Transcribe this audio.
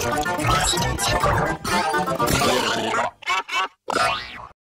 Thank you.